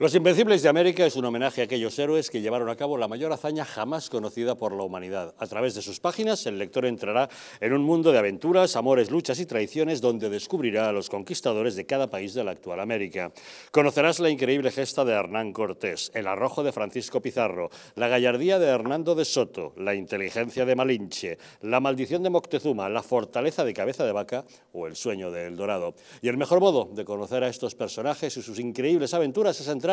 Los Invencibles de América es un homenaje a aquellos héroes que llevaron a cabo la mayor hazaña jamás conocida por la humanidad. A través de sus páginas, el lector entrará en un mundo de aventuras, amores, luchas y traiciones donde descubrirá a los conquistadores de cada país de la actual América. Conocerás la increíble gesta de Hernán Cortés, el arrojo de Francisco Pizarro, la gallardía de Hernando de Soto, la inteligencia de Malinche, la maldición de Moctezuma, la fortaleza de Cabeza de Vaca o el sueño de El Dorado. Y el mejor modo de conocer a estos personajes y sus increíbles aventuras es entrar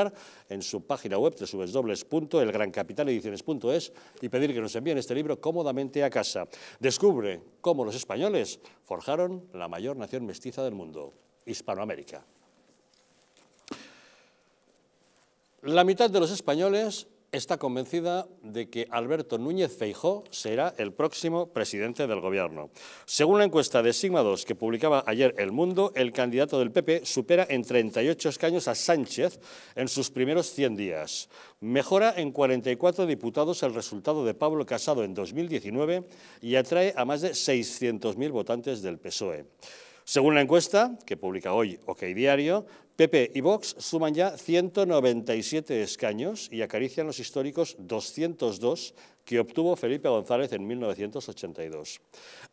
en su página web www.elgrancapitalediciones.es y pedir que nos envíen este libro cómodamente a casa. Descubre cómo los españoles forjaron la mayor nación mestiza del mundo, Hispanoamérica. La mitad de los españoles está convencida de que Alberto Núñez Feijó será el próximo presidente del gobierno. Según la encuesta de Sigma 2 que publicaba ayer El Mundo, el candidato del PP supera en 38 escaños a Sánchez en sus primeros 100 días. Mejora en 44 diputados el resultado de Pablo Casado en 2019 y atrae a más de 600.000 votantes del PSOE. Según la encuesta, que publica hoy OK Diario, PP y Vox suman ya 197 escaños y acarician los históricos 202 que obtuvo Felipe González en 1982.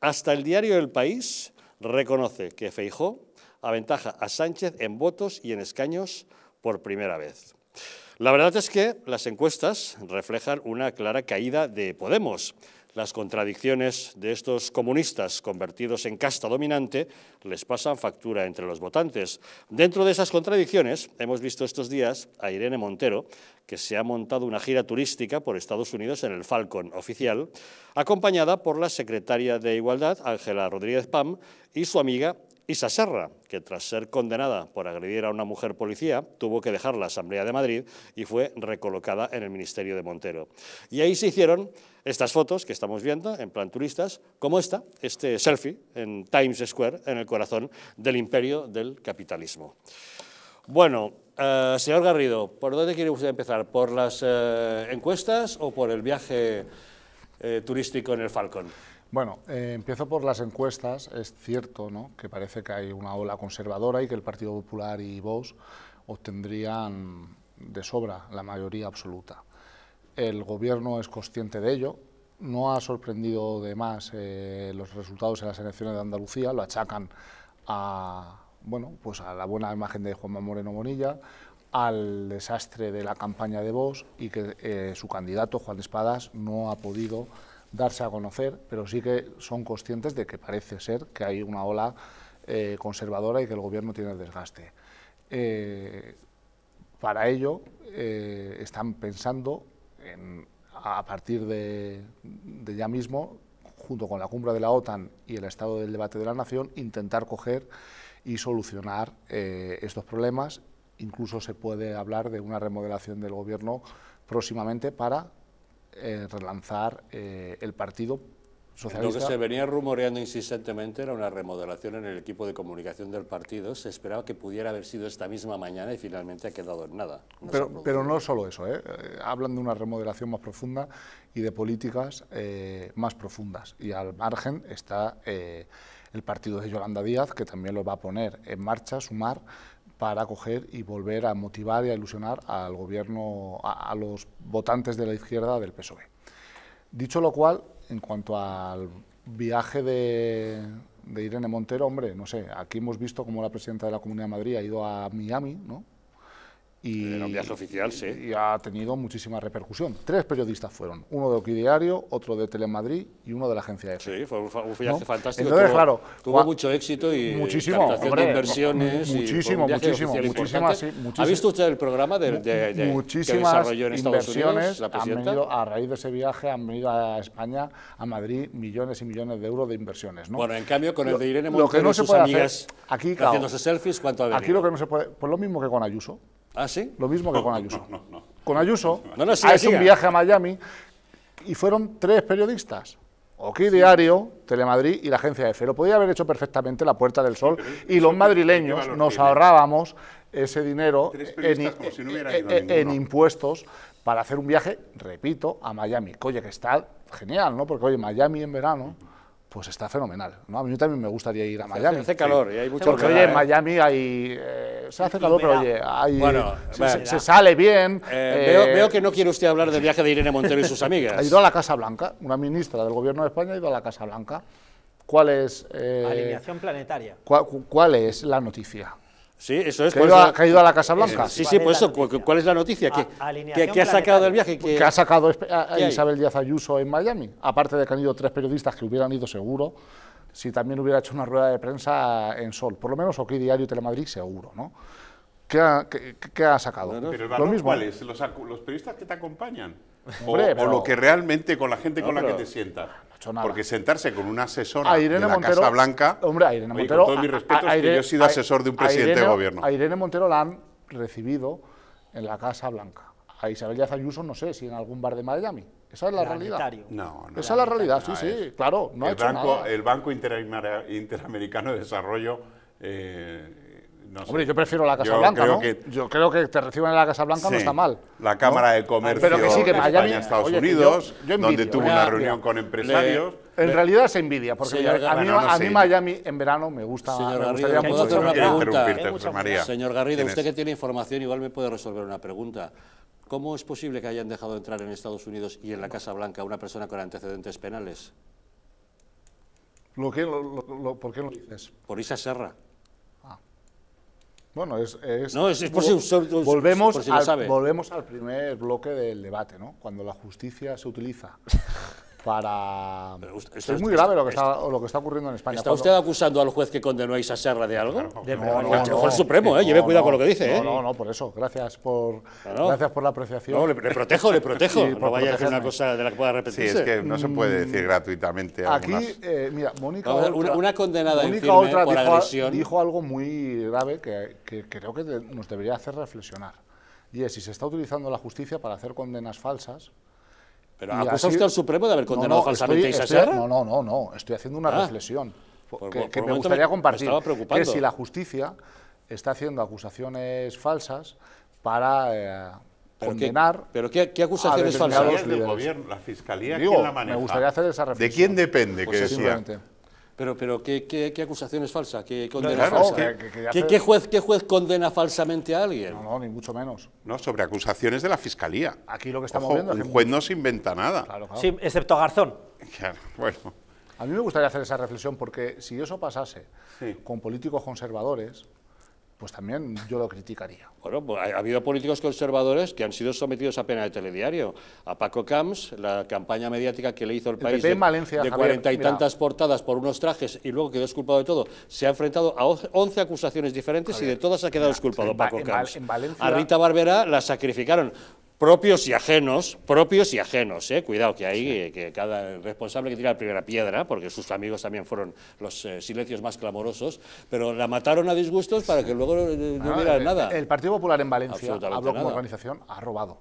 Hasta el diario El País reconoce que Feijó aventaja a Sánchez en votos y en escaños por primera vez. La verdad es que las encuestas reflejan una clara caída de Podemos. Las contradicciones de estos comunistas convertidos en casta dominante les pasan factura entre los votantes. Dentro de esas contradicciones hemos visto estos días a Irene Montero, que se ha montado una gira turística por Estados Unidos en el Falcon oficial, acompañada por la secretaria de Igualdad, Ángela Rodríguez Pam, y su amiga Isa Serra, que tras ser condenada por agredir a una mujer policía, tuvo que dejar la Asamblea de Madrid y fue recolocada en el Ministerio de Montero. Y ahí se hicieron estas fotos que estamos viendo en plan turistas, como esta, este selfie en Times Square, en el corazón del imperio del capitalismo. Bueno, eh, señor Garrido, ¿por dónde quiere usted empezar? ¿Por las eh, encuestas o por el viaje eh, turístico en el Falcon? Bueno, eh, empiezo por las encuestas. Es cierto ¿no? que parece que hay una ola conservadora y que el Partido Popular y Vox obtendrían de sobra la mayoría absoluta. El Gobierno es consciente de ello. No ha sorprendido de más eh, los resultados en las elecciones de Andalucía. Lo achacan a, bueno, pues a la buena imagen de Juanma Moreno Monilla, al desastre de la campaña de Vox y que eh, su candidato, Juan Espadas, no ha podido darse a conocer, pero sí que son conscientes de que parece ser que hay una ola eh, conservadora y que el gobierno tiene desgaste. Eh, para ello eh, están pensando en, a partir de, ya mismo, junto con la cumbre de la OTAN y el estado del debate de la nación, intentar coger y solucionar estos problemas. Incluso se puede hablar de una remodelación del gobierno próximamente para eh, relanzar eh, el Partido Socialista. Lo que se venía rumoreando insistentemente era una remodelación en el equipo de comunicación del partido. Se esperaba que pudiera haber sido esta misma mañana y finalmente ha quedado en nada. No pero, pero, no solo eso, ¿eh? ¿eh? hablan de una remodelación más profunda y de políticas más profundas. Y al margen está el partido de Yolanda Díaz, que también lo va a poner en marcha, sumar para coger y volver a motivar y a ilusionar al gobierno, a, los votantes de la izquierda del PSOE. Dicho lo cual, en cuanto al viaje de, de Irene Montero, hombre, no sé, aquí hemos visto cómo la presidenta de la Comunidad de Madrid ha ido a Miami, ¿no? Y, viaje oficial, sí. Y ha tenido muchísima repercusión. Tres periodistas fueron, uno de Oquidiario, otro de Telemadrid y uno de la agencia EFE. Sí, fue un, viaje ¿no? fantástico. Entonces, tuvo, claro, tuvo mucho éxito y muchísimo, hombre, de inversiones. Muchísimo, y muchísimo, muchísimo, sí. ¿Ha visto usted el programa de, de, de Muchísimas que en Estados Unidos la han venido, a raíz de ese viaje han venido a España, a Madrid, millones y millones de euros de inversiones. ¿no? Bueno, en cambio, con el de Irene Montero lo que no y se sus puede amigas hacer, aquí, claro, haciéndose selfies, ¿cuánto ha venido? Aquí lo que no se puede, pues lo mismo que con Ayuso. ¿Ah, sí? Lo mismo que con Ayuso. No, no, no. Con Ayuso no, siga, ha hecho siga. un viaje a Miami y fueron tres periodistas. Aquí Diario, Telemadrid y la agencia EFE. Lo podía haber hecho perfectamente la Puerta del Sol y los madrileños nos ahorrábamos ese dinero en, si no en, en, impuestos para hacer un viaje, repito, a Miami. Oye, que está genial, ¿no? Porque, oye, Miami en verano pues está fenomenal. ¿no? A mí también me gustaría ir a Miami. Hace calor y hay mucho Porque, oye, en Miami hay, eh, se hace calor, pero oye, hay- Bueno, se, se- se sale bien. Eh, eh, veo, veo que no quiere usted hablar del viaje de Irene Montero y sus amigas. Ha ido a la Casa Blanca, una ministra del Gobierno de España ha ido a la Casa Blanca. ¿Cuál es, eh, Alineación planetaria. cuál es la noticia? Sí, eso es. ¿Que ha ido, a, que ha ido a la Casa Blanca? Sí, ¿Cuál sí, por eso, noticia? ¿cuál es la noticia? ¿Qué, qué- qué ha sacado del viaje? ¿Qué- que ha sacado a- a ¿Qué hay? Isabel Díaz Ayuso en Miami. Aparte de que han ido tres periodistas que hubieran ido seguro, si también hubiera hecho una rueda de prensa en Sol. Por lo menos OK Diario y Telemadrid seguro, ¿no? ¿Qué ha, qué- qué- ha sacado? No, no. Pero el Lo valor, mismo. ¿cuál es? ¿Los, los periodistas que te acompañan? O, Hombre, o pero- lo que realmente con la gente No, con la pero- que te sientas. Hecho nada. Porque sentarse con una asesora A de la Montero, Casa Blanca. hombre, a Irene Oye, Montero, con todos mis a- respetos, a que Irene- yo he sido a- asesor de un a presidente Irene- de gobierno. A Irene Montero la han recibido en la Casa Blanca. A Isabel Díaz Ayuso no sé si en algún bar de Miami. Esa es la realidad. No, no. Esa es la realidad, sí, No, sí, es- claro, no ha el, hecho banco, nada. el Banco Interamericano de Desarrollo. eh, no sé. Hombre, yo prefiero la Casa Yo Blanca, creo ¿no? que- yo creo que te reciban en la Casa Blanca no está mal. La Cámara ¿no? de Comercio Pero que sí, que Miami- oye, yo- Unidos, yo donde envidio, tuvo una mira. reunión con empresarios. En realidad se envidia, porque Señor a, mí, Garrido, no a sé. mí Miami en verano me gusta, Señor me Garrido, usted que tiene información igual me puede resolver una pregunta. ¿Cómo es posible que hayan dejado entrar en Estados Unidos y en la Casa Blanca a una persona con antecedentes penales? Lo que, lo- lo- lo- ¿Por qué lo dices? Por Isa Serra. Bueno, es, es- No, es- es por si- volvemos, por si lo al, sabe. volvemos al primer bloque del debate, ¿no? Cuando la justicia se utiliza para... Usted- es muy grave lo que, está, lo que está ocurriendo en España. ¿Está Cuando- usted acusando al juez que condenó a Isa Serra de algo? De No, no, no. el Supremo, ¿eh? No, Lleve cuidado no. con lo que dice, ¿eh? No, no, no, por eso. Gracias por, No, no. gracias por la apreciación. No, le, le protejo, le protejo. No vaya a decir una cosa de la que pueda Sí, es que no se puede decir gratuitamente Aquí, algunas- eh, mira, Mónica Oltra, una- una condenada en Mónica firme Oltra por dijo, agresión. dijo algo muy grave que, que creo que nos debería hacer reflexionar. Y es, si se está utilizando la justicia para hacer condenas falsas... Pero acusa usted al Supremo de haber No, condenado no, falsamente estoy- a Serra. No, no, no, no, estoy haciendo una Ah. reflexión Por- que, por- que me gustaría me- me compartir. estaba que si la justicia está haciendo acusaciones falsas para eh, ¿Pero qué- condenar... ¿Pero qué, qué acusaciones falsas? Del líderes. gobierno, la fiscalía, Digo, ¿quién la maneja? me gustaría hacer esa reflexión. ¿De quién depende? Pues que decía. Pero, pero ¿qué, qué, qué acusación es falsa? ¿Qué condena claro, falsa? es que- que- que ¿Qué, juez, ¿Qué juez condena falsamente a alguien? No, no, ni mucho menos. No, sobre acusaciones de la fiscalía. Aquí lo que estamos Ojo, viendo es un juez no se inventa nada. Claro, claro. Sí, excepto Garzón. Claro, bueno. A mí me gustaría hacer esa reflexión porque si eso pasase Sí. con políticos conservadores, pues también yo lo criticaría. Bueno, pues ha, ha habido políticos conservadores que han sido sometidos a pena de telediario. A Paco Camps, la campaña mediática que le hizo el, El país de, en Valencia, de cuarenta y mira. tantas portadas por unos trajes y luego quedó exculpado de todo, se ha enfrentado a 11 acusaciones diferentes y de todas ha quedado exculpado en Va- Paco en Camps. en Valencia- A Rita Barberá la sacrificaron. Propios y ajenos, propios y ajenos, eh. cuidado que ahí eh, que cada responsable que tira la primera piedra, porque sus amigos también fueron los eh, silencios más clamorosos, pero la mataron a disgustos para que luego eh, no Ah, hubiera el- nada. El Partido Popular en Valencia, hablo como organización, ha robado.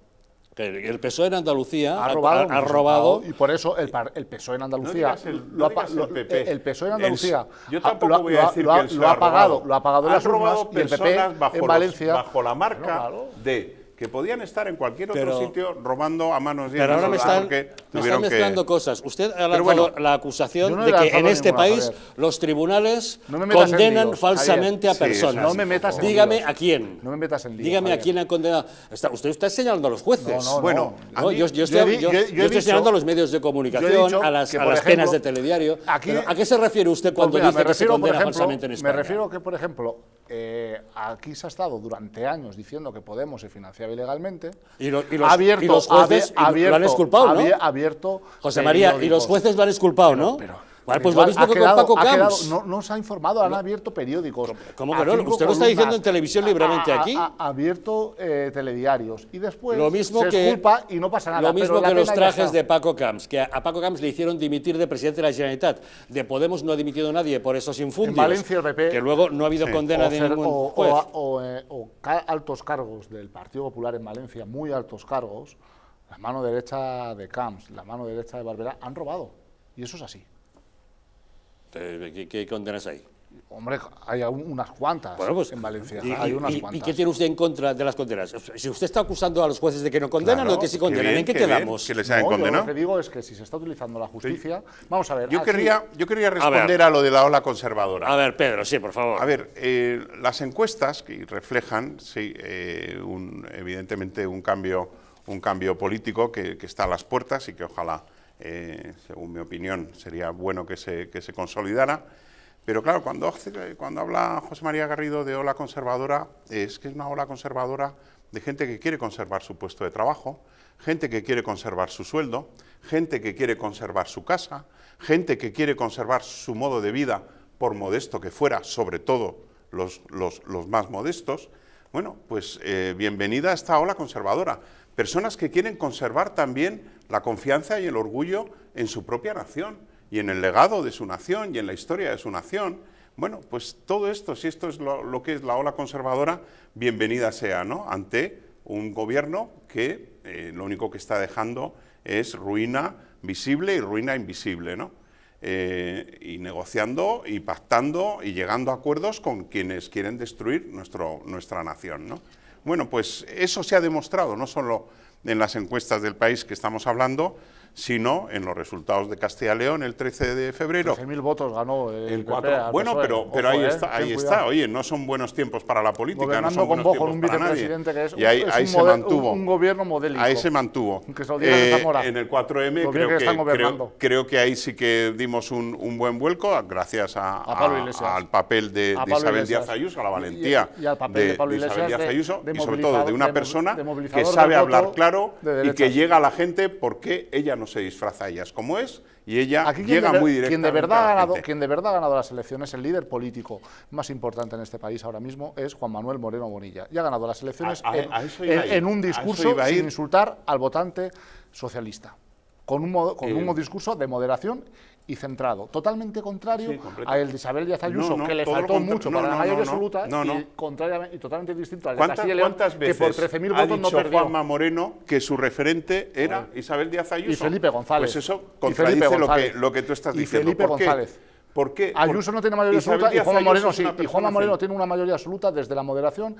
El PSOE en Andalucía Ha robado, ha, robado y por eso el, par- el PSOE en Andalucía el- lo no el PP. el PSOE en El- Andalucía yo tampoco lo ha- voy a lo ha- decir lo ha- que él se lo ha ha pagado, robado. lo ha pagado las urnas robado y el PP bajo, en los- Valencia bajo la marca Claro. de que podían estar en cualquier otro Pero- sitio robando a manos llenas. Pero ahora me están, porque me están tuvieron que- mezclando cosas. Usted ha lanzado bueno, la acusación no de que en este ninguna, país los tribunales No me metas en condenan líos, falsamente a. Sí, personas. no me metas en Dígame líos. a quién. No me metas en líos, Dígame a quién han condenado. Está- usted está señalando a los jueces. No, no, Bueno, mí- yo, estoy, yo- yo señalando a los medios de comunicación, a las, que, a por las ejemplo, penas de telediario. aquí- Pero ¿A qué se refiere usted cuando Pues mira, dice que se refiero, condena ejemplo, falsamente en España? Me refiero que, por ejemplo, eh, aquí se ha estado durante años diciendo que Podemos se financiaba ilegalmente. Y lo- y los- jueces lo han exculpado, ¿no? Abierto José María, y los periódicos. jueces lo han exculpado, ¿no? Pero- pero pues lo mismo ha que quedado- con Paco ha quedado- Camps. no, no se ha informado, han abierto periódicos. ¿Cómo que no? Usted lo está diciendo columnas, en televisión libremente aquí. Ha, ha abierto eh, telediarios y después Lo mismo se que, exculpa y no pasa nada. Lo mismo pero que los trajes de Paco Camps, que a, a Paco Camps le hicieron dimitir de presidente de la Generalitat. De Podemos no ha dimitido nadie por esos infundios. En Valencia el PP Que luego no ha habido Sí. condena de cer- ningún o- juez. o- o, eh, o altos cargos del Partido Popular en Valencia, muy altos cargos, la mano derecha de Camps, la mano derecha de Barberá, han robado. Y eso es así. ¿Qué, qué condenas hay? Hombre, hay unas cuantas Bueno, pues, en Valencia. ¿y, hay y- unas y- y cuantas. qué tiene usted en contra de las condenas? Si usted está acusando a los jueces de que no condenan Claro, o de que sí qué condenan, bien, ¿en qué, qué bien, quedamos? que les hayan No, yo condenado. lo que digo es que si se está utilizando la justicia, vamos a ver. Yo aquí- querría, yo quería responder a, lo de la ola conservadora. A ver, Pedro, sí, por favor. A ver, eh, las encuestas que reflejan, sí, eh, un- evidentemente un cambio, un cambio político que, está a las puertas y que ojalá, eh, según mi opinión, sería bueno que se, que se consolidara. Pero claro, cuando, cuando habla José María Garrido de ola conservadora, es que es una ola conservadora de gente que quiere conservar su puesto de trabajo, gente que quiere conservar su sueldo, gente que quiere conservar su casa, gente que quiere conservar su modo de vida, por modesto que fuera, sobre todo los, los- los más modestos. Bueno, pues eh, bienvenida a esta ola conservadora. Personas que quieren conservar también la confianza y el orgullo en su propia nación y en el legado de su nación y en la historia de su nación. Bueno, pues todo esto, si esto es lo, que es la ola conservadora, bienvenida sea, ¿no? Ante un gobierno que eh, lo único que está dejando es ruina visible y ruina invisible, ¿no? Eh, y negociando y pactando y llegando a acuerdos con quienes quieren destruir nuestro, nuestra nación, ¿no? Bueno, pues eso se ha demostrado, no solo en las encuestas del país que estamos hablando, sino en los resultados de Castilla y León el 13 de febrero. 13.000 votos ganó el, El PP cuatro- al bueno, PSOE. pero, pero Ojo, ahí eh, está, ahí está. cuidado. Oye, no son buenos tiempos para la política, no Gobernando son con buenos tiempos un para nadie. que es, y ahí, es ahí un, se mantuvo. un, un gobierno modélico. Ahí se mantuvo. Eh, en el 4M Lo bien creo que que, creo, creo que ahí sí que dimos un, un buen vuelco gracias a, A a- al papel de, de Isabel. Díaz Ayuso, a la Y- valentía y al papel de Pablo Isabel Díaz de- Ayuso de y sobre todo de una de persona de que sabe hablar claro de y que llega a la gente porque ella no se disfraza a ellas como es y ella Aquí quien llega de, muy quien directamente de verdad ha ganado, quien de verdad ha ganado las elecciones, el líder político más importante en este país ahora mismo es Juan Manuel Moreno Bonilla. Y ha ganado las elecciones A- a- en, a un discurso sin insultar al votante socialista, con un, modo- con Eh, un discurso de moderación y centrado, totalmente contrario Sí, a el de Isabel Díaz Ayuso, No, no, que le faltó mucho no, para la mayoría absoluta. Y, contrariamente- y totalmente distinto al de ¿Cuántas, Castilla León, cuántas veces que por 13.000 ha votos no perdió. Juanma Moreno que su referente era Isabel Díaz Ayuso? Y Felipe González. Pues eso contradice lo que, González. lo que tú estás Y diciendo. Felipe ¿Por qué? González. ¿Por qué? Ayuso no tiene mayoría Isabel absoluta y Juanma Moreno sí. Y Juanma Moreno tiene una mayoría absoluta desde la moderación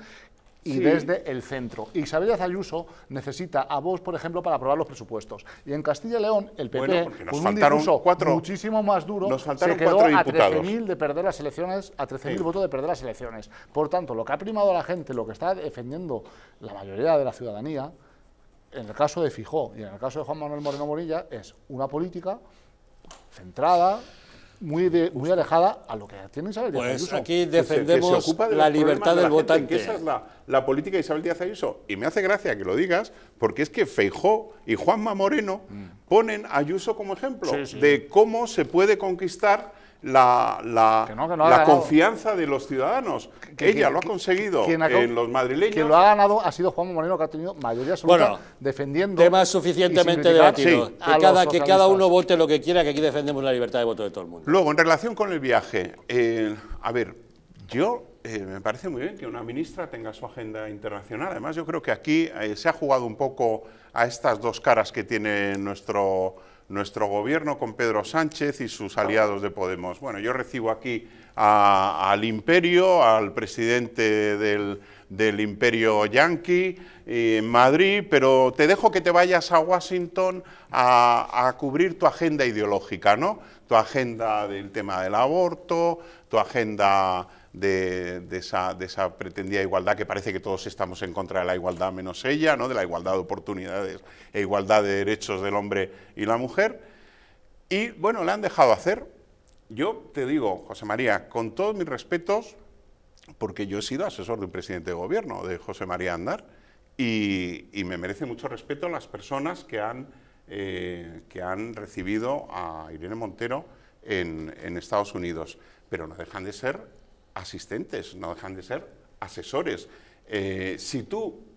y Sí. desde el centro. Isabel Díaz Ayuso necesita a Vox, por ejemplo, para aprobar los presupuestos. Y en Castilla y León, el PP, Bueno, nos con un discurso cuatro- muchísimo más duro, nos faltaron se quedó cuatro a diputados. 13.000 de perder las elecciones, a 13.000 Sí. votos de perder las elecciones. Por tanto, lo que ha primado a la gente, lo que está defendiendo la mayoría de la ciudadanía, en el caso de Fijó y en el caso de Juan Manuel Moreno Morilla, es una política centrada, muy, de- muy alejada a lo que tiene Isabel Díaz Pues Ayuso. aquí se- se defendemos de la libertad de del la gente, que votante. esa es la, la política de Isabel Díaz Ayuso. Y me hace gracia que lo digas, porque es que Feijó y Juanma Moreno ponen a Ayuso como ejemplo Mm. Sí, sí. de cómo se puede conquistar la, la- Que no, que no ha la ganado. confianza de los ciudadanos. que- Ella que- lo ha conseguido quien ha- en los madrileños. Quien lo ha ganado ha sido Juan Moreno, que ha tenido mayoría absoluta Bueno, defendiendo. Tema suficientemente debatido. Sí. que, cada, que cada uno vote lo que quiera, que aquí defendemos la libertad de voto de todo el mundo. Luego, en relación con el viaje, eh, a ver, yo eh, me parece muy bien que una ministra tenga su agenda internacional. Además, yo creo que aquí eh, se ha jugado un poco a estas dos caras que tiene nuestro, nuestro gobierno con Pedro Sánchez y sus aliados de Podemos. Bueno, yo recibo aquí a- al imperio, al presidente del, del imperio yanqui eh, en Madrid, pero te dejo que te vayas a Washington a, a cubrir tu agenda ideológica, ¿no? Tu agenda del tema del aborto, tu agenda de, esa, pretendida igualdad que parece que todos estamos en contra de la igualdad menos ella, ¿no? De la igualdad de oportunidades e igualdad de derechos del hombre y la mujer. Y bueno, le han dejado hacer. Yo te digo, José María, con todos mis respetos, porque yo he sido asesor de un presidente de gobierno, de José María Andar, y, me merece mucho respeto las personas que han, eh, que han recibido a Irene Montero en Estados Unidos, pero no dejan de ser asistentes, no dejan de ser asesores. Eh, si tú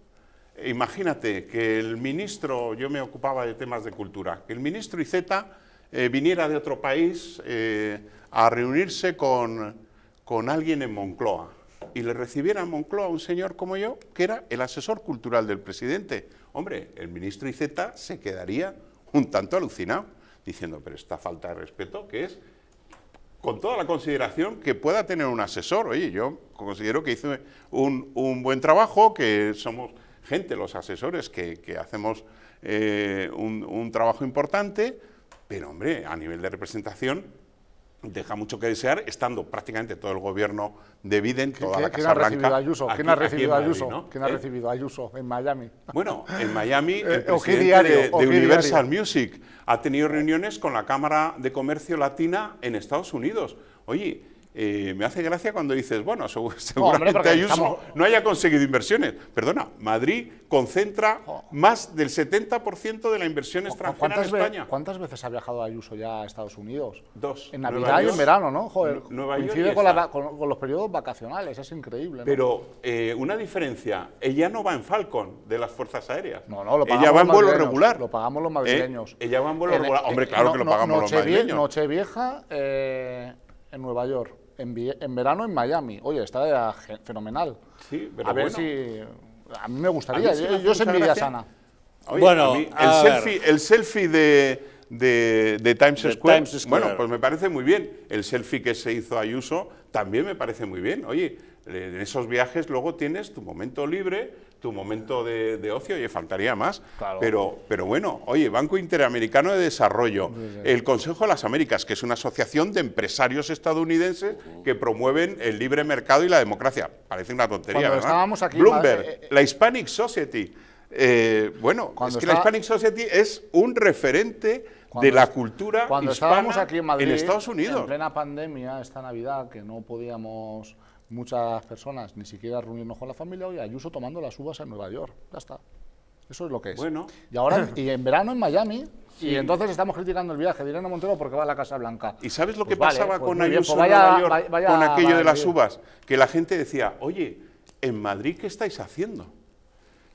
Imagínate que el ministro, yo me ocupaba de temas de cultura, que el ministro Iceta eh, viniera de otro país eh, a reunirse con, con alguien en Moncloa y le recibiera en Moncloa un señor como yo, que era el asesor cultural del presidente. Hombre, el ministro Iceta se quedaría un tanto alucinado, diciendo, pero esta falta de respeto, ¿qué es? Con toda la consideración que pueda tener un asesor. Oye, yo considero que hice un, un buen trabajo, que somos gente, los asesores, que, hacemos eh, un, un trabajo importante, pero hombre, a nivel de representación deja mucho que desear, estando prácticamente todo el gobierno de Biden, toda la ¿Quién Casa ha recibido a Ayuso? aquí- ¿Quién ha en recibido Ayuso? ¿no? ¿Quién ha ¿Eh? recibido a Ayuso en Miami? Bueno, en Miami Eh, el ¿o qué presidente diario? de, ¿o de qué Universal diario? Music ha tenido reuniones con la Cámara de Comercio Latina en Estados Unidos. Oye, eh, me hace gracia cuando dices, bueno, segu- seguramente porque Ayuso estamos- no haya conseguido inversiones. Perdona, Madrid concentra más del 70% de la inversión extranjera en ¿Cuántas, ve- España. ¿Cuántas veces ha viajado Ayuso ya a Estados Unidos? Dos. En Navidad y en York. verano, ¿no? Joder, Nueva York coincide y con, la con- con los periodos vacacionales, es increíble. ¿no? Pero eh, una diferencia, ella no va en Falcon de las Fuerzas Aéreas. No, no, lo pagamos ella va en vuelo regular. Lo pagamos los ¿Eh? madrileños. Ella va en vuelo regular. Hombre, claro que lo pagamos los madrileños. Nochevieja eh, en Nueva York, en, en verano en Miami. Oye, está fenomenal. Sí, pero a ver bueno. si... A mí me gustaría, mí sí me yo, yo soy mucha envidia gracia. sana. Oye, Bueno, mí el, selfie, el selfie de, de- de Times, De Square, Times Square. bueno, pues me parece muy bien. El selfie que se hizo Ayuso también me parece muy bien. Oye, en esos viajes luego tienes tu momento libre, tu momento de, de ocio, oye, faltaría más. Claro. Pero, pero bueno, oye, Banco Interamericano de Desarrollo, el Consejo de las Américas, que es una asociación de empresarios estadounidenses que promueven el libre mercado y la democracia. Parece una tontería, Cuando ¿verdad? estábamos aquí, Bloomberg, eh, eh, la Hispanic Society. Eh, bueno, Cuando es que la Hispanic Society es un referente Cuando de la cultura Cuando hispana estábamos aquí en Madrid, Estados Unidos. en plena pandemia, esta Navidad, que no podíamos muchas personas ni siquiera reunirnos con la familia, oye, Ayuso tomando las uvas en Nueva York. Ya está. Eso es lo que es. Bueno. Y ahora, y en verano en Miami, Sí. y entonces estamos criticando el viaje de Irene Montero porque va a la Casa Blanca. ¿Y sabes lo Pues que vale, pasaba pues con bien, Ayuso pues en Nueva York, vaya- con aquello de las uvas? Que la gente decía, oye, en Madrid, ¿qué estáis haciendo?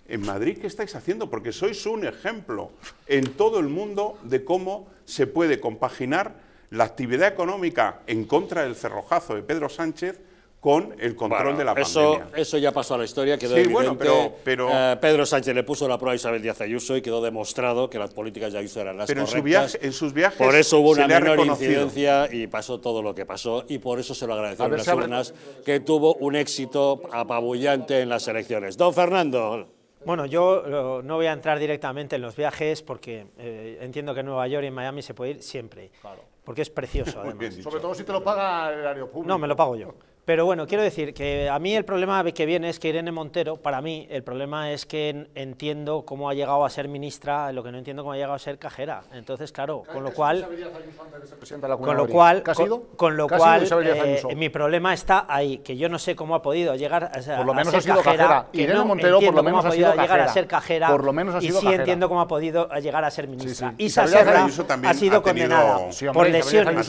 En Madrid, ¿qué estáis haciendo? Porque sois un ejemplo en todo el mundo de cómo se puede compaginar la actividad económica en contra del cerrojazo de Pedro Sánchez con el control Bueno, de la eso, pandemia. eso ya pasó a la historia, quedó Sí, evidente. bueno, pero- pero- Eh, Pedro Sánchez le puso la prueba a Isabel Díaz Ayuso y quedó demostrado que las políticas de Ayuso eran las Pero en su correctas. viaje- en sus viajes Por eso hubo una menor incidencia y pasó todo lo que pasó y por eso se lo A agradecieron las urnas, que tuvo un éxito apabullante en las elecciones. Don Fernando. Bueno, yo eh, no voy a entrar directamente en los viajes porque eh, entiendo que en Nueva York y en Miami se puede ir siempre. Porque es precioso, además. Sobre todo si te lo paga el público. No, me lo pago yo. Pero bueno, quiero decir que a mí el problema que viene es que Irene Montero, para mí, el problema es que en- entiendo cómo ha llegado a ser ministra, lo que no entiendo cómo ha llegado a ser cajera. Entonces, claro, con lo cual... Con lo cual, ¿Qué ha con- con lo ¿Qué ha sido cual eh, mi problema está ahí, que yo no sé cómo ha podido llegar a, Por lo menos ha sido cajera. Irene Montero, por lo menos ha podido sido llegar a cajera. ser cajera. Por lo menos ha y sí cajera. entiendo cómo ha podido llegar a ser ministra. sí. Isa Serra Ayuso también ha sido condenada Sí, por lesiones,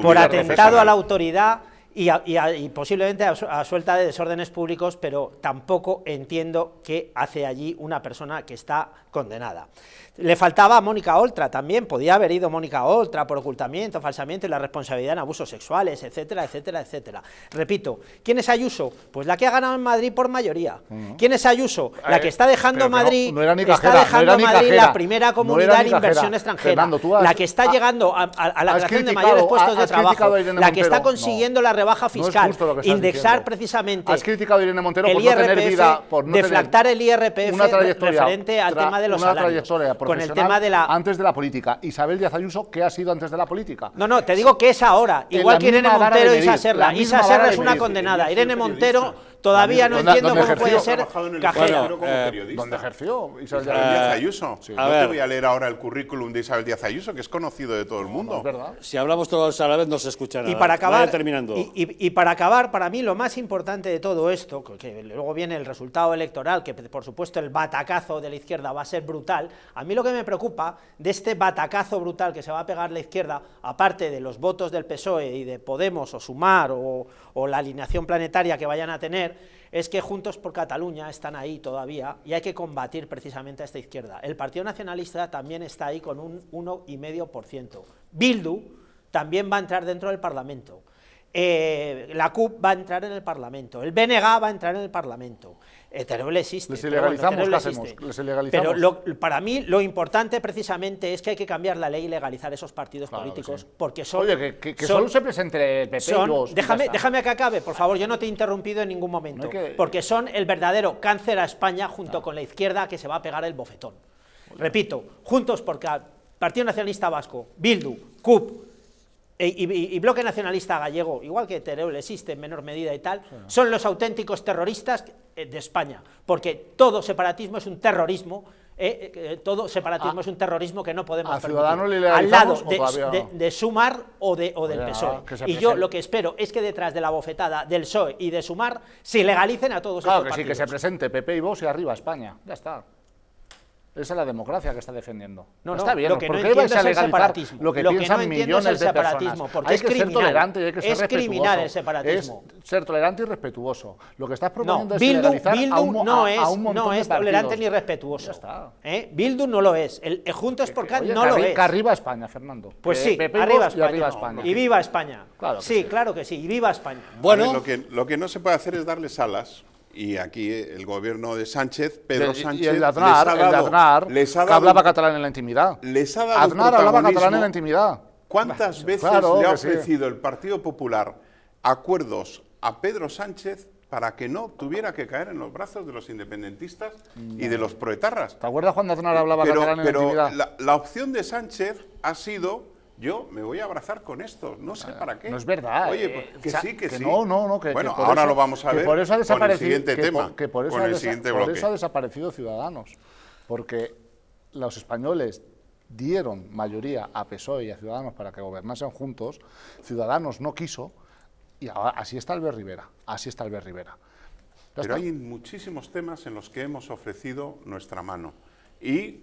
por atentado a la autoridad y, a- y a- y posiblemente a, su- a suelta de desórdenes públicos, pero tampoco entiendo qué hace allí una persona que está condenada. Le faltaba a Mónica Oltra también, podía haber ido Mónica Oltra por ocultamiento, falsamiento y la responsabilidad en abusos sexuales, etcétera, etcétera, etcétera. Repito, ¿quién es Ayuso? Pues la que ha ganado en Madrid por mayoría. ¿Quién es Ayuso? La que está dejando no- Madrid, no era ni está no dejando era Madrid la primera comunidad ni en inversión extranjera, Fernando, tú has- la que está llegando a, la creación de mayores puestos de trabajo, la que está consiguiendo la rebaja No es fiscal, lo que indexar diciendo. precisamente Has criticado a Irene Montero el por no tener vida, por no deflactar tener el IRPF una trayectoria, referente al tra- tema de los una salarios, trayectoria con el tema de la antes de la política. Isabel Díaz Ayuso, ¿qué ha sido antes de la política? No, no, te digo que es ahora, igual que Irene Montero y Isa Serra. Isa Serra es una condenada. Irene Montero. Todavía no ¿Dónde- entiendo cómo puede ser cajera. como eh, periodista. ¿Dónde ejerció Isabel Díaz Ayuso? Díaz Ayuso. A no ver. te voy a leer ahora el currículum de Isabel Díaz Ayuso, que es conocido de todo el mundo. Es verdad. Si hablamos todos a la vez no se escucha nada. Y para acabar, terminando. Y, y- y para acabar, para mí lo más importante de todo esto, que, luego viene el resultado electoral, que por supuesto el batacazo de la izquierda va a ser brutal, a mí lo que me preocupa de este batacazo brutal que se va a pegar la izquierda, aparte de los votos del PSOE y de Podemos o Sumar o, o la alineación planetaria que vayan a tener, es que Juntos por Cataluña están ahí todavía y hay que combatir precisamente a esta izquierda. El Partido Nacionalista también está ahí con un 1,5%. Bildu también va a entrar dentro del Parlamento. eh, la CUP va a entrar en el Parlamento, el BNG va a entrar en el Parlamento. Teruel existe. Les bueno, ilegalizamos, Teruel ¿qué existe. hacemos? Les ilegalizamos. Pero lo- para mí lo importante precisamente es que hay que cambiar la ley y legalizar esos partidos Claro políticos, sí. porque son... Oye, que, que- que son- solo se presente el PP son- y déjame, déjame que acabe, por favor, yo no te he interrumpido en ningún momento, No hay que- porque son el verdadero cáncer a España junto con la izquierda que se va a pegar el bofetón. Repito, juntos porque Partido Nacionalista Vasco, Bildu, CUP y, y- y Bloque Nacionalista Gallego, igual que Teruel existe en menor medida y tal, son los auténticos terroristas eh, de España, porque todo separatismo es un terrorismo. eh, eh, todo separatismo A- es un terrorismo que no podemos ¿a. Ciudadanos le al lado de, no? de Sumar o, de, o del PSOE. y yo lo que espero es que detrás de la bofetada del PSOE y de Sumar se legalicen a todos Claro que estos sí, que se partidos. presente PP y Vox y arriba España. Ya está. Esa es la democracia que está defendiendo. No, no, está bien, lo que ¿por no qué entiendo vais a es el legalizar separatismo. lo que Lo que piensan no entiendo millones es el de personas? separatismo, porque hay es que ser criminal. tolerante y hay que ser Es respetuoso. criminal el separatismo. Es ser tolerante y respetuoso. Lo que estás No, proponiendo es Bildu, legalizar a Bildu un, mo- no a- es, a un montón no de es tolerante ni respetuoso. Ya está. ¿Eh? Bildu no lo es. El, el Juntos por Cat no lo es. que arriba España, Fernando. Pues sí, arriba Vox y España. arriba España. Y viva España. Claro que sí, sí. claro que sí. Y viva España. A Bueno, lo, que, lo que no se puede hacer es darles alas. Y aquí eh, el gobierno de Sánchez, Pedro Sánchez, y el de les Aznar, el de dado- Aznar, les ha que dado hablaba catalán en la intimidad. les ha dado Aznar hablaba catalán en la intimidad. ¿Cuántas veces claro le ha sí. ofrecido el Partido Popular acuerdos a Pedro Sánchez para que no tuviera que caer en los brazos de los independentistas y de los proetarras? ¿Te acuerdas cuando Aznar hablaba Pero, catalán en la intimidad? la, la opción de Sánchez ha sido yo me voy a abrazar con esto, no sé para qué. No es verdad. Oye, eh, pues, que sí, que, sí. No, no, no. Que, bueno, que por ahora eso- lo vamos a que ver por eso ha con el desaparecido, siguiente tema. por- que por eso, con ha el siguiente por bloque. eso ha desaparecido Ciudadanos. Porque los españoles dieron mayoría a PSOE y a Ciudadanos para que gobernasen juntos. Ciudadanos no quiso. Y ahora, así está Albert Rivera. Así está Albert Rivera. Ya Pero está. hay muchísimos temas en los que hemos ofrecido nuestra mano. Y,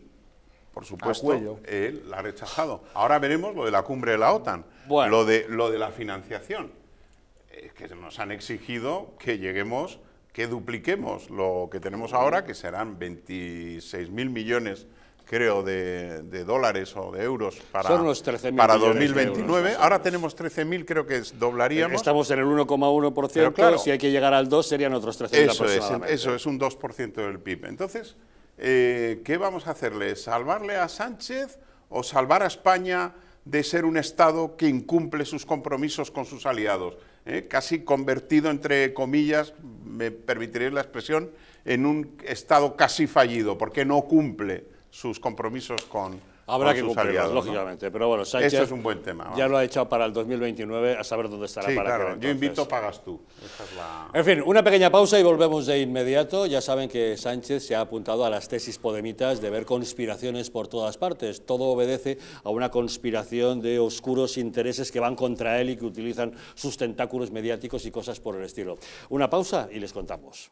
por supuesto, él la ha rechazado. Ahora veremos lo de la cumbre de la OTAN, Bueno. lo, de, lo de la financiación. Es que nos han exigido que lleguemos, que dupliquemos lo que tenemos ahora, que serán 26 mil millones, creo, de, de dólares o de euros para, Son unos 13.000 para millones de 2029. euros, más o ahora tenemos 13.000, creo que es- doblaríamos. estamos en el 1,1%, Pero claro. si hay que llegar al 2 serían otros 13.000 Eso es, eso es un 2% del PIB. Entonces, eh, ¿qué vamos a hacerle? ¿Salvarle a Sánchez o salvar a España de ser un Estado que incumple sus compromisos con sus aliados? ¿Eh? Casi convertido, entre comillas, me permitiréis la expresión, en un Estado casi fallido, porque no cumple sus compromisos con, Habrá que sus cumplirlos, aliados. ¿no? lógicamente. Pero bueno, Sánchez Eso es un buen tema, ya lo ha echado para el 2029, a saber dónde estará Sí, para claro. Yo invito, pagas tú. Esa es la... En fin, una pequeña pausa y volvemos de inmediato. Ya saben que Sánchez se ha apuntado a las tesis podemitas de ver conspiraciones por todas partes. Todo obedece a una conspiración de oscuros intereses que van contra él y que utilizan sus tentáculos mediáticos y cosas por el estilo. Una pausa y les contamos.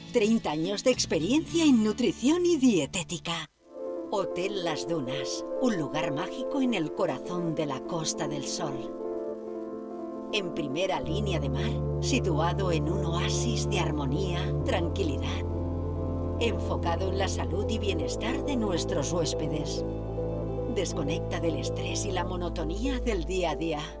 30 años de experiencia en nutrición y dietética. Hotel Las Dunas, un lugar mágico en el corazón de la Costa del Sol. En primera línea de mar, situado en un oasis de armonía, tranquilidad. Enfocado en la salud y bienestar de nuestros huéspedes. Desconecta del estrés y la monotonía del día a día.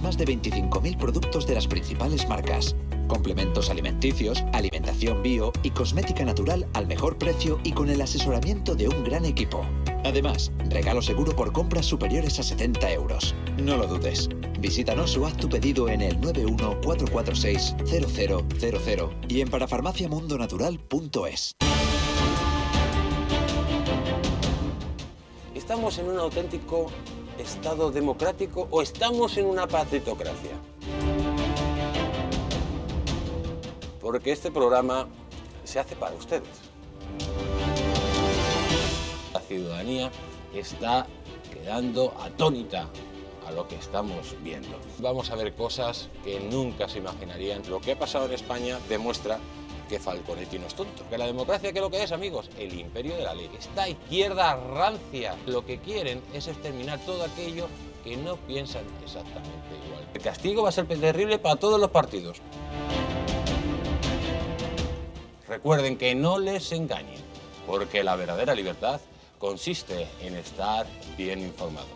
Más de 25.000 productos de las principales marcas. Complementos alimenticios, alimentación bio y cosmética natural al mejor precio y con el asesoramiento de un gran equipo. Además, regalo seguro por compras superiores a 70 euros. No lo dudes. Visítanos o haz tu pedido en el 914460000 y en parafarmaciamundonatural.es. ¿Estamos en un auténtico Estado democrático o estamos en una patritocracia? Porque este programa se hace para ustedes. La ciudadanía está quedando atónita a lo que estamos viendo. Vamos a ver cosas que nunca se imaginarían. Lo que ha pasado en España demuestra que Falconetti no es tonto. Que la democracia, ¿qué es lo que es, amigos? El imperio de la ley. Esta izquierda rancia lo que quieren es exterminar todo aquello que no piensan exactamente igual. El castigo va a ser terrible para todos los partidos. Recuerden que no les engañen, porque la verdadera libertad consiste en estar bien informados.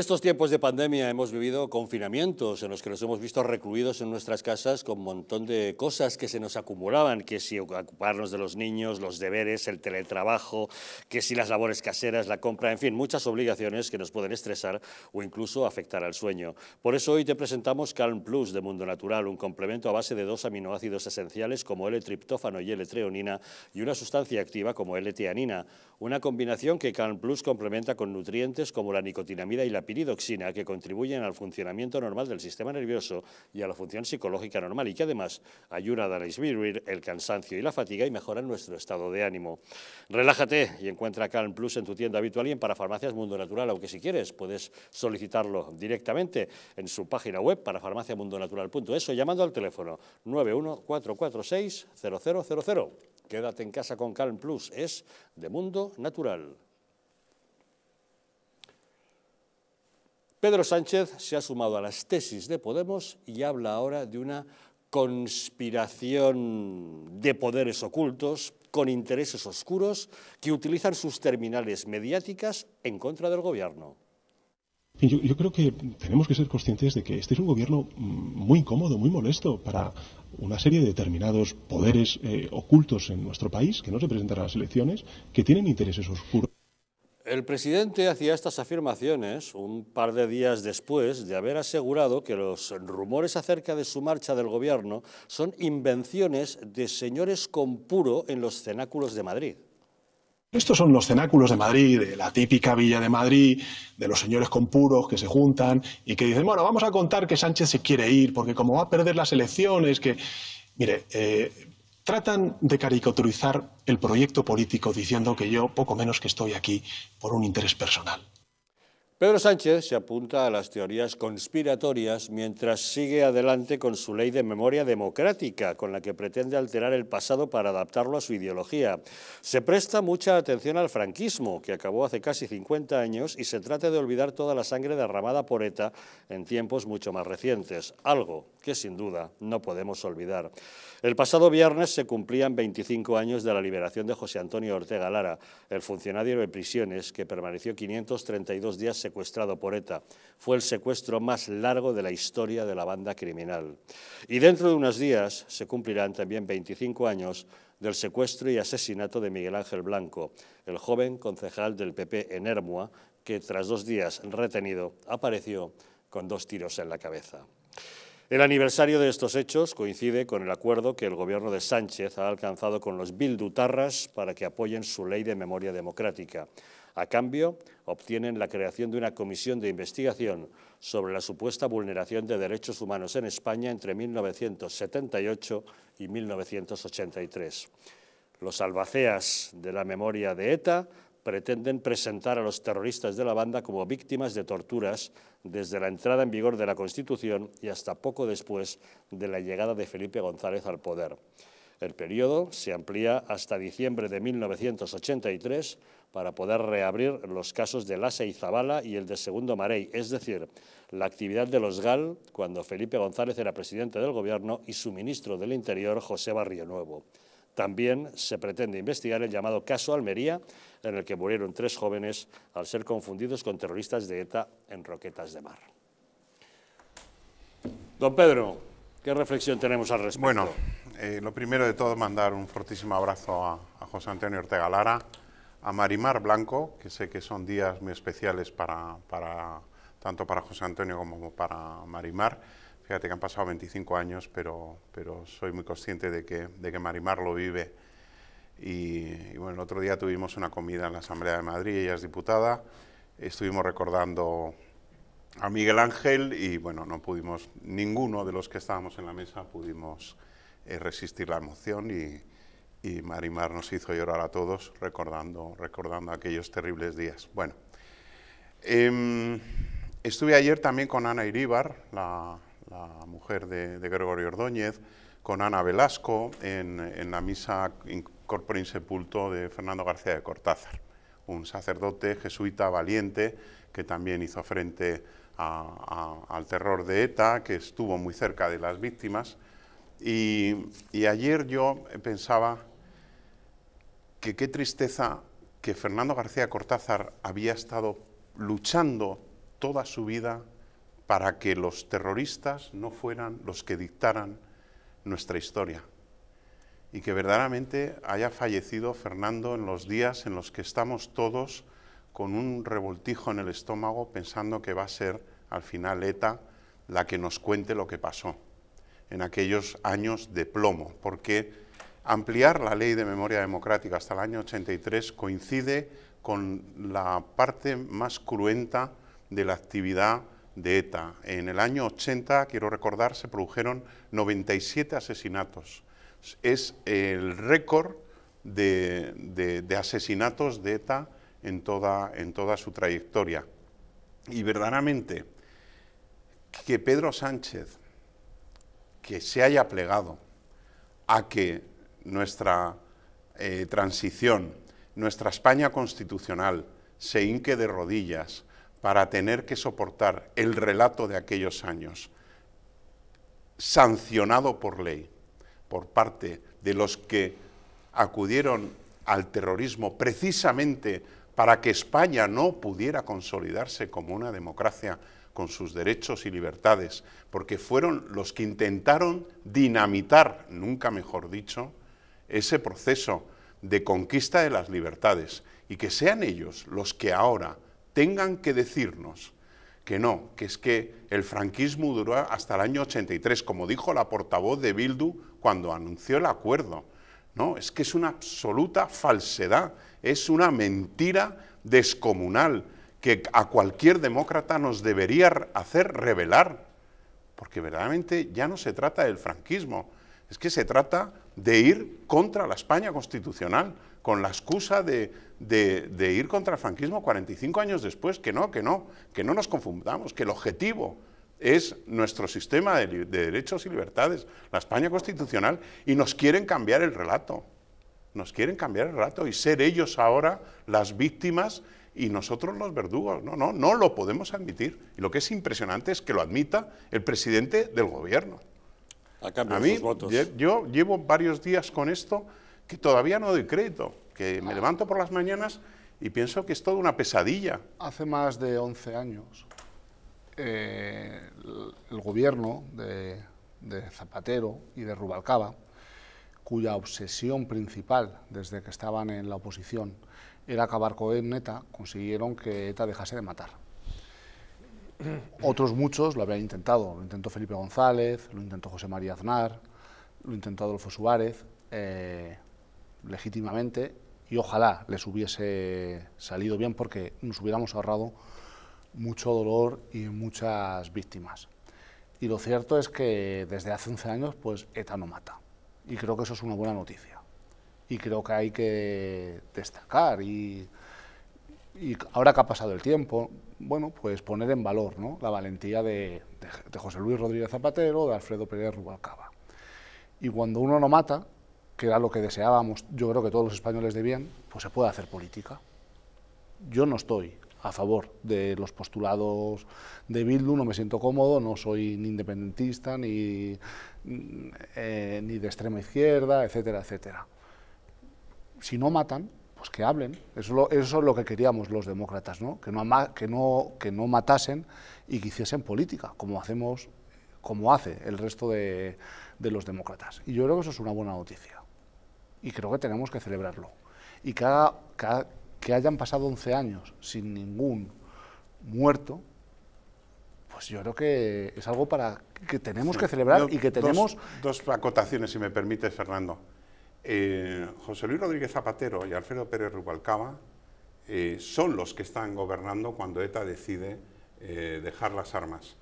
Estos tiempos de pandemia hemos vivido confinamientos en los que nos hemos visto recluidos en nuestras casas con un montón de cosas que se nos acumulaban, que si ocuparnos de los niños, los deberes, el teletrabajo, que si las labores caseras, la compra, en fin, muchas obligaciones que nos pueden estresar o incluso afectar al sueño. Por eso hoy te presentamos Calm Plus de Mundo Natural, un complemento a base de dos aminoácidos esenciales como L-triptófano y L-treonina y una sustancia activa como L-tianina, una combinación que Calm Plus complementa con nutrientes como la nicotinamida y la piridoxina que contribuyen al funcionamiento normal del sistema nervioso y a la función psicológica normal y que además ayudan a disminuir el cansancio y la fatiga y mejoran nuestro estado de ánimo. Relájate y encuentra Calm Plus en tu tienda habitual y en Parafarmacias Mundo Natural, aunque si quieres puedes solicitarlo directamente en su página web parafarmaciamundonatural.es o llamando al teléfono 914460000. Quédate en casa con Calm Plus, es de Mundo Natural. Pedro Sánchez se ha sumado a las tesis de Podemos y habla ahora de una conspiración de poderes ocultos con intereses oscuros que utilizan sus terminales mediáticas en contra del gobierno. Yo, yo, creo que tenemos que ser conscientes de que este es un gobierno muy incómodo, muy molesto para una serie de determinados poderes eh, ocultos en nuestro país que no se presentan a las elecciones, que tienen intereses oscuros. El presidente hacía estas afirmaciones un par de días después de haber asegurado que los rumores acerca de su marcha del gobierno son invenciones de señores con puro en los cenáculos de Madrid. Estos son los cenáculos de Madrid, de la típica villa de Madrid, de los señores con puros que se juntan y que dicen, bueno, vamos a contar que Sánchez se quiere ir, porque como va a perder las elecciones, que... Mire, eh, tratan de caricaturizar el proyecto político diciendo que yo poco menos que estoy aquí por un interés personal. Pedro Sánchez se apunta a las teorías conspiratorias mientras sigue adelante con su ley de memoria democrática, con la que pretende alterar el pasado para adaptarlo a su ideología. Se presta mucha atención al franquismo, que acabó hace casi 50 años, y se trata de olvidar toda la sangre derramada por ETA en tiempos mucho más recientes, algo que sin duda no podemos olvidar. El pasado viernes se cumplían 25 años de la liberación de José Antonio Ortega Lara, el funcionario de prisiones que permaneció 532 días secuestrado por ETA. Fue el secuestro más largo de la historia de la banda criminal. Y dentro de unos días se cumplirán también 25 años del secuestro y asesinato de Miguel Ángel Blanco, el joven concejal del PP en Hermua, que tras dos días retenido apareció con dos tiros en la cabeza. El aniversario de estos hechos coincide con el acuerdo que el gobierno de Sánchez ha alcanzado con los bildutarras para que apoyen su ley de memoria democrática. A cambio, obtienen la creación de una comisión de investigación sobre la supuesta vulneración de derechos humanos en España entre 1978 y 1983. Los albaceas de la memoria de ETA pretenden presentar a los terroristas de la banda como víctimas de torturas desde la entrada en vigor de la Constitución y hasta poco después de la llegada de Felipe González al poder. El periodo se amplía hasta diciembre de 1983 para poder reabrir los casos de Lasa y Zabala y el de Segundo Marey, es decir, la actividad de los GAL cuando Felipe González era presidente del Gobierno y su ministro del Interior, José Barrio Nuevo. También se pretende investigar el llamado caso Almería, en el que murieron tres jóvenes al ser confundidos con terroristas de ETA en Roquetas de Mar. Don Pedro, ¿qué reflexión tenemos al respecto? Bueno, eh, lo primero de todo mandar un fortísimo abrazo a, José Antonio Ortega Lara, a Marimar Blanco, que sé que son días muy especiales para, tanto para José Antonio como para Marimar. Fíjate que han pasado 25 años, pero, pero soy muy consciente de que, de que Marimar lo vive. Y, bueno, el otro día tuvimos una comida en la Asamblea de Madrid, ella es diputada, estuvimos recordando a Miguel Ángel y bueno, no pudimos, ninguno de los que estábamos en la mesa pudimos eh, resistir la emoción y, y, Marimar nos hizo llorar a todos recordando, recordando aquellos terribles días. Bueno, em, estuve ayer también con Ana Iríbar, la, la mujer de, Gregorio Ordóñez, con Ana Velasco en, la misa Corpore Insepulto de Fernando García de Cortázar, un sacerdote jesuita valiente que también hizo frente al terror de ETA, que estuvo muy cerca de las víctimas. Y, y ayer yo pensaba que qué tristeza que Fernando García Cortázar había estado luchando toda su vida para que los terroristas no fueran los que dictaran nuestra historia. Y que verdaderamente haya fallecido Fernando en los días en los que estamos todos con un revoltijo en el estómago pensando que va a ser al final ETA la que nos cuente lo que pasó en aquellos años de plomo, porque ampliar la ley de memoria democrática hasta el año 83 coincide con la parte más cruenta de la actividad de ETA. En el año 80, quiero recordar, se produjeron 97 asesinatos. Es el récord de, asesinatos de ETA en toda, en toda su trayectoria. Y verdaderamente, que Pedro Sánchez, que se haya plegado a que nuestra eh, transición, nuestra España constitucional, se hinque de rodillas, para tener que soportar el relato de aquellos años, sancionado por ley, por parte de los que acudieron al terrorismo precisamente para que España no pudiera consolidarse como una democracia con sus derechos y libertades, porque fueron los que intentaron dinamitar, nunca mejor dicho, ese proceso de conquista de las libertades, y que sean ellos los que ahora tengan que decirnos que no, que es que el franquismo duró hasta el año 83, como dijo la portavoz de Bildu cuando anunció el acuerdo. No, es que es una absoluta falsedad, es una mentira descomunal que a cualquier demócrata nos debería hacer revelar, porque verdaderamente ya no se trata del franquismo, es que se trata de ir contra la España constitucional, con la excusa de, ir contra el franquismo 45 años después, que no, que no, que no nos confundamos, que el objetivo es nuestro sistema de, derechos y libertades, la España constitucional, y nos quieren cambiar el relato, nos quieren cambiar el relato y ser ellos ahora las víctimas y nosotros los verdugos. No, no, no lo podemos admitir. Y lo que es impresionante es que lo admita el presidente del gobierno. A, mí, yo llevo varios días con esto que todavía no doy crédito, que me levanto por las mañanas y pienso que es toda una pesadilla. Hace más de 11 años, eh, el, gobierno de, Zapatero y de Rubalcaba, cuya obsesión principal desde que estaban en la oposición era acabar con ETA, consiguieron que ETA dejase de matar. Otros muchos lo habían intentado, lo intentó Felipe González, lo intentó José María Aznar, lo intentó Adolfo Suárez, eh, legítimamente y ojalá les hubiese salido bien porque nos hubiéramos ahorrado mucho dolor y muchas víctimas. Y lo cierto es que desde hace 11 años pues ETA no mata y creo que eso es una buena noticia y creo que hay que destacar y, ahora que ha pasado el tiempo, bueno, pues poner en valor ¿no? la valentía de, de, de José Luis Rodríguez Zapatero, de Alfredo Pérez Rubalcaba. Y cuando uno no mata, que era lo que deseábamos, yo creo que todos los españoles de bien, pues se puede hacer política. Yo no estoy a favor de los postulados de Bildu, no me siento cómodo, no soy ni independentista, ni, eh, ni de extrema izquierda, etcétera, etcétera. Si no matan, pues que hablen. Eso es lo, eso es lo que queríamos los demócratas, ¿no? Que, no, que, no, que no matasen y que hiciesen política, como hacemos, como hace el resto de, de los demócratas. Y yo creo que eso es una buena noticia y creo que tenemos que celebrarlo. Y que, haga, que, que hayan pasado 11 años sin ningún muerto, pues yo creo que es algo para que tenemos Sí. que celebrar y que tenemos... Dos, dos acotaciones, si me permite, Fernando. Eh, José Luis Rodríguez Zapatero y Alfredo Pérez Rubalcaba eh, son los que están gobernando cuando ETA decide eh, dejar las armas.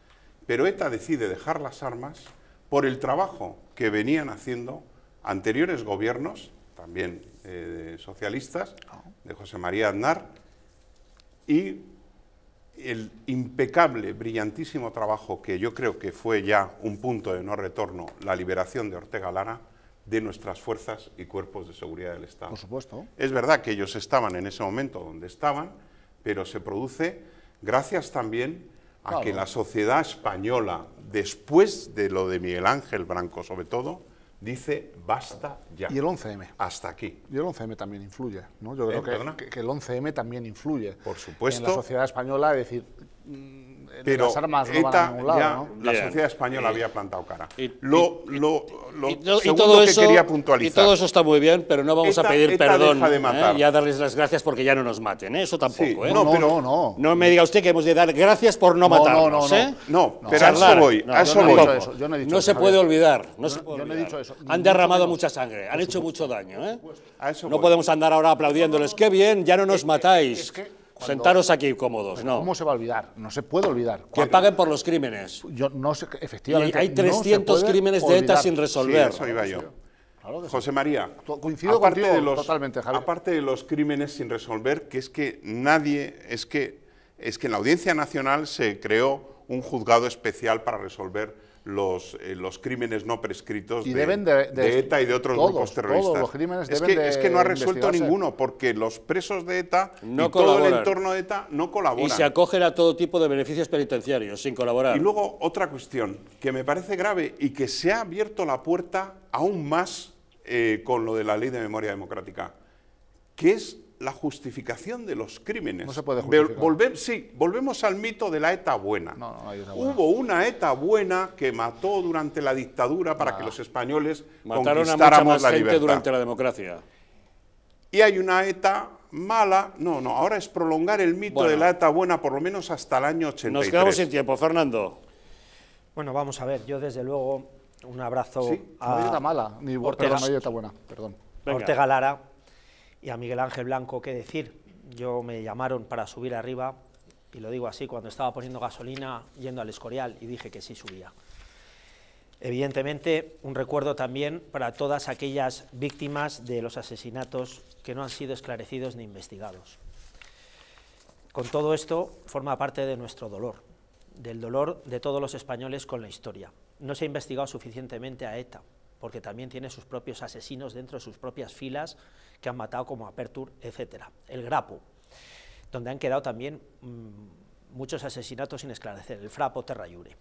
Pero ETA decide dejar las armas por el trabajo que venían haciendo anteriores gobiernos, también eh, socialistas, de José María Aznar, y el impecable, brillantísimo trabajo que yo creo que fue ya un punto de no retorno, la liberación de Ortega Lara, de nuestras fuerzas y cuerpos de seguridad del Estado. Por supuesto. Es verdad que ellos estaban en ese momento donde estaban, pero se produce gracias también a Claro. que la sociedad española, después de lo de Miguel Ángel Branco sobre todo, dice basta ya. Y el 11M. Hasta aquí. Y el 11M también influye, ¿no? Yo creo Eh, que, que- el 11M también influye. Por supuesto. En la sociedad española, es decir, Pero las armas no van a ningún lado, ya, ¿no? la Bien. sociedad española había plantado cara. Y- lo lo, Y, y todo que eso, quería y puntualizar. todo eso está muy bien, pero no vamos a pedir ETA perdón de ¿eh? matar. y a darles las gracias porque ya no nos maten. ¿eh? Eso tampoco. Sí, ¿eh? no, no, pero- no, no. No me diga usted que hemos de dar gracias por no, No, no, matarnos. no, no. ¿eh? No, No. pero a eso voy, No, a yo eso no he voy. dicho eso, yo no he dicho No eso, se puede olvidar. Han derramado mucha sangre, han hecho mucho daño. ¿eh? No podemos andar ahora aplaudiéndoles. Qué bien, ya no nos matáis. Cuando- Sentaros aquí cómodos. No. ¿Cómo se va a olvidar? No se puede olvidar. Que Cuando- paguen por los crímenes. Yo no sé, Y hay no se 300 puede crímenes de ETA sin Sí, resolver. eso iba yo. Claro que sí. José María, coincido aparte contigo de los, totalmente, Javier. aparte de los crímenes sin resolver, que es que nadie, es que, es que en la Audiencia Nacional se creó un juzgado especial para resolver los, eh, los crímenes no prescritos Y de, deben de- de- ETA y de otros todos, grupos todos terroristas. los crímenes es, que, de es que no ha resuelto ninguno, porque los presos de ETA No y todo el colaboran. entorno de ETA no colaboran. Y se acogen a todo tipo de beneficios penitenciarios sin colaborar. Y luego otra cuestión que me parece grave y que se ha abierto la puerta aún más eh, con lo de la ley de memoria democrática, que es la justificación de los crímenes. No se puede justificar. sí, volvemos al mito de la ETA buena. No, no hay ETA buena. Hubo una ETA buena que mató durante la dictadura para que los españoles Mataron a mucha conquistáramos más la gente libertad. durante la democracia. Y hay una ETA mala. No, no, ahora es prolongar el mito Bueno. de la ETA buena por lo menos hasta el año 83. Nos quedamos sin tiempo, Fernando. Bueno, vamos a ver, yo desde luego un abrazo Sí, No hay a, dieta mala, ni Ortega. perdón, no hay dieta buena, perdón. a Venga. Ortega Lara y a Miguel Ángel Blanco, ¿qué decir? Yo me llamaron para subir arriba, y lo digo así, cuando estaba poniendo gasolina yendo al Escorial y dije que sí subía. Evidentemente, un recuerdo también para todas aquellas víctimas de los asesinatos que no han sido esclarecidos ni investigados. Con todo esto, forma parte de nuestro dolor, del dolor de todos los españoles con la historia. No se ha investigado suficientemente a ETA, porque también tiene sus propios asesinos dentro de sus propias filas que han matado como a Pertur, etc. El Grapo, donde han quedado también mm, muchos asesinatos sin esclarecer, el Frapo Terrayure.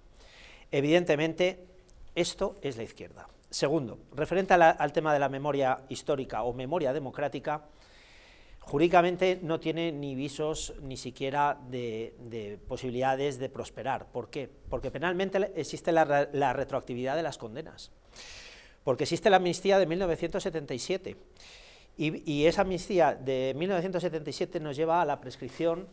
Evidentemente, esto es la izquierda. Segundo, referente al tema de la memoria histórica o memoria democrática, jurídicamente no tiene ni visos ni siquiera de, de posibilidades de prosperar. ¿Por qué? Porque penalmente existe la retroactividad de las condenas, porque existe la amnistía de 1977 y, esa amnistía de 1977 nos lleva a la prescripción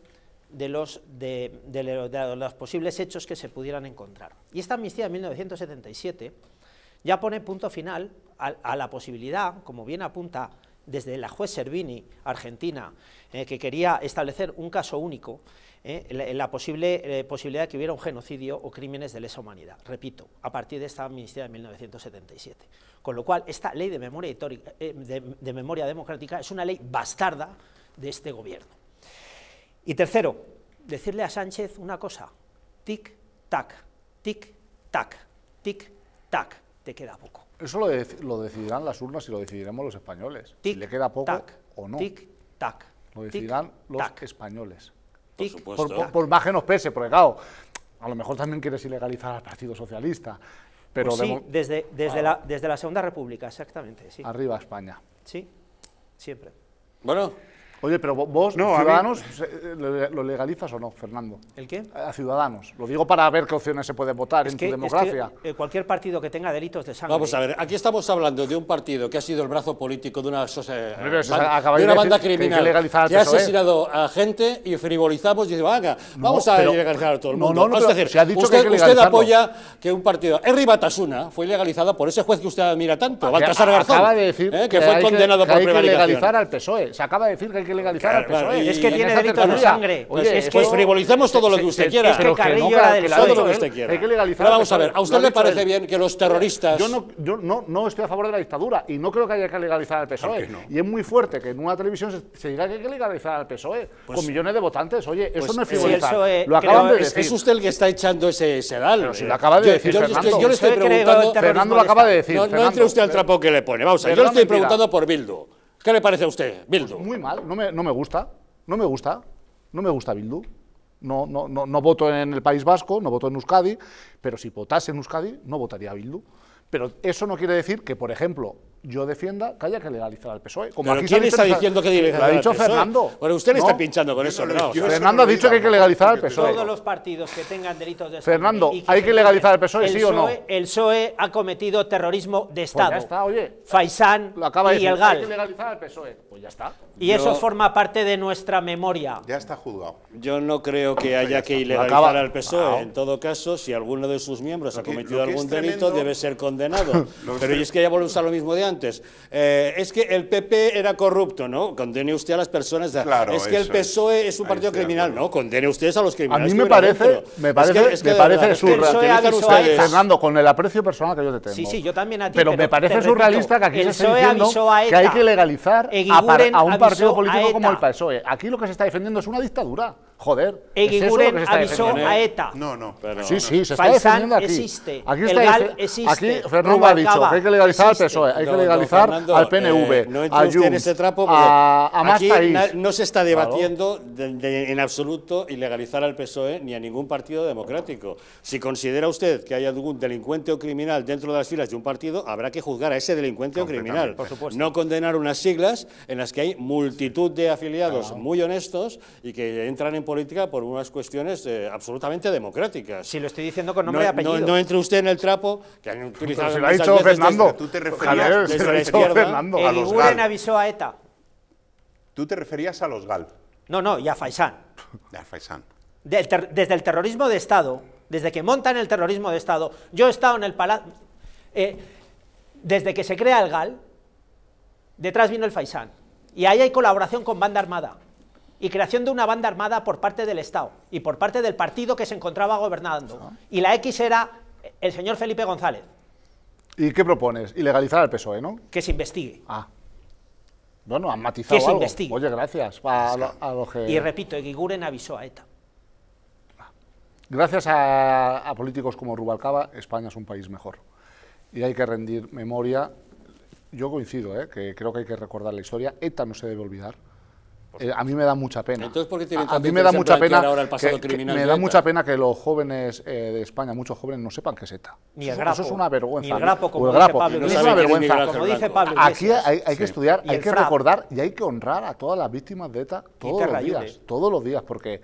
de los, de, de lo- de los posibles hechos que se pudieran encontrar. Y esta amnistía de 1977 ya pone punto final a la posibilidad, como bien apunta desde la juez Servini, Argentina, eh, que quería establecer un caso único, eh, la, posible eh, posibilidad de que hubiera un genocidio o crímenes de lesa humanidad. Repito, a partir de esta amnistía de 1977. Con lo cual, esta ley de memoria, de- de memoria democrática es una ley bastarda de este gobierno. Y tercero, decirle a Sánchez una cosa, tic-tac, tic-tac, tic-tac, te queda poco. Eso lo, dec- lo decidirán las urnas y lo decidiremos los españoles. Si Tic, le queda poco tac, o no. Tic, tac. Lo tic, decidirán los tac, españoles. Por tic, supuesto. Por, por- por más que nos pese, porque claro, a lo mejor también quieres ilegalizar al Partido Socialista. Pero Pues de sí, desde, desde, la, desde la Segunda República, exactamente, sí. arriba España. Sí, siempre. Bueno, Oye, pero vo- vos, No, a mí- Ciudadanos, eh, ¿lo legalizas o no, Fernando? ¿El qué? A Ciudadanos. Lo digo para ver qué opciones se pueden votar en tu es democracia. que, eh, cualquier partido que tenga delitos de sangre... vamos a ver, aquí estamos hablando de un partido que ha sido el brazo político de una, de una de banda que que criminal que ha PSOE. asesinado a gente y frivolizamos y decimos, venga, vamos a pero- legalizar a todo el no, mundo. no, no, es decir, se ha dicho que usted, que usted apoya que un partido... Henry Batasuna fue ilegalizada por ese juez que usted admira tanto, Baltasar Garzón, acaba de decir ¿eh? que fue condenado que, por hay que prevaricación. legalizar al PSOE. Se acaba de decir que hay que legalizar al Claro, PSOE. y- Es que En tiene esa delitos de sangre. Oye, Es que- eso- Pues frivolicemos todo lo que usted quiera. es que pero que Carrillo no, era que del PSOE. Todo lo que que usted quiera. Hay que legalizar Pero vamos a ver. ¿a usted le parece él. bien que los terroristas... Yo, no, yo no, no estoy a favor de la dictadura y no creo que haya que legalizar al PSOE. que no? Y es muy fuerte que en una televisión se, se diga que hay que legalizar al PSOE con millones de votantes. Oye, eso pues, no es frivolizar. PSOE lo acaban creo- de Es, decir. es usted el que está echando ese sedal. Pero si eh. lo acaba de decir yo, le Fernando. estoy- yo le estoy preguntando... Fernando lo acaba de de decir. No, entre usted al trapo que le pone. Vamos a ver, yo le estoy preguntando por Bildu. ¿Qué le parece a usted, Bildu? Muy mal, no me, no me gusta, no me gusta, no me gusta Bildu. No, no, no, no voto en el País Vasco, no voto en Euskadi, pero si votase en Euskadi, no votaría a Bildu. Pero eso no quiere decir que, por ejemplo, yo defienda que haya que legalizar al PSOE. Como ¿Pero aquí se ha quién está diciendo que Lo legalizar ha al dicho PSOE? Fernando. Bueno, usted le No, está pinchando con eso, no, Fernando ha dicho que hay que legalizar al PSOE. Todos los partidos que tengan delitos de Fernando, ¿hay que legalizar al PSOE, el sí o no? PSOE El PSOE ha cometido terrorismo de Estado. Pues ya está, oye. Faisán Lo acaba de y decir, el hay que GAL. legalizar al PSOE. Pues ya está. Y Yo- eso forma parte de nuestra memoria. Ya está juzgado. Yo no creo que haya que Lo ilegalizar al PSOE. En todo caso, si alguno de sus miembros ha cometido lo algún delito, tremendo- debe ser condenado. Lo Pero es y es que ya vuelve a usar lo mismo de antes. Eh, es que el PP era corrupto, ¿no? Condene usted a las personas. de- Claro, es que el PSOE es, es. un partido criminal. ¿no? Condene ustedes a los A criminales. mí que me parece, dentro. me Es parece, que- es que me parece verdad, es que surrealista. a ustedes- ETA. Fernando, con el aprecio personal que yo te tengo. Sí, sí, yo también a ti. Pero, me parece surrealista que aquí se esté PSOE diciendo a que hay que legalizar a, a un partido político a como el. PSOE. Aquí lo que se está defendiendo es una dictadura. Joder. es Eguiguren que se está avisó defendiendo. a ETA. No, no. Pero- Sí, sí, se está defendiendo aquí. existe, Aquí, el GAL existe, aquí Fernando ha dicho que hay que legalizar existe. al PSOE, hay que legalizar Fernando, al PNV, eh, no a usted en Junts, ese trapo a, aquí no se está debatiendo de- de- en absoluto ilegalizar al PSOE ni a ningún partido democrático. Si considera usted que hay algún delincuente o criminal dentro de las filas de un partido, habrá que juzgar a ese delincuente o criminal. No condenar unas siglas en las que hay multitud de afiliados muy honestos y que entran en política por unas cuestiones eh, absolutamente democráticas. Si lo estoy diciendo con no, nombre y no- apellido. no entre usted en el trapo, que han utilizado Pero se lo ha dicho desde- Fernando. Tú te referías- Javier, desde la izquierda, Fernando. a GAL. avisó a ETA. Tú te referías a los GAL, No, no, y a Faisán. de Faisán. Ter- desde el terrorismo de Estado, desde que montan el terrorismo de Estado, yo he estado en el palacio, desde que se crea el GAL, detrás vino el Faisán, y ahí hay colaboración con banda armada, y creación de una banda armada por parte del Estado, y por parte del partido que se encontraba gobernando, y la X era el señor Felipe González, ¿Y qué propones? Ilegalizar al PSOE, ¿no? que se investigue. Ah. Bueno, han matizado Que se investigue. Oye, gracias. A, lo, a lo que... Y repito, Eguiguren avisó a ETA. Gracias a, a políticos como Rubalcaba, España es un país mejor. Y hay que rendir memoria. Yo coincido, ¿eh? que creo que hay que recordar la historia. ETA no se debe olvidar. Eh, a mí me da mucha pena. Entonces, ¿por qué tiene a, a mí me da mucha pena. ahora el pasado que- que criminal me da ETA? mucha pena que los jóvenes eh, de España, muchos jóvenes, no sepan qué es ETA. Ni el eso, grapo, eso es una vergüenza. ni el grapo, como el dice. Pablo Es una vergüenza. Como dice. Pablo Aquí hay, hay que estudiar, hay que FRAP. recordar y hay que honrar a todas las víctimas de ETA todos los días, todos los días, porque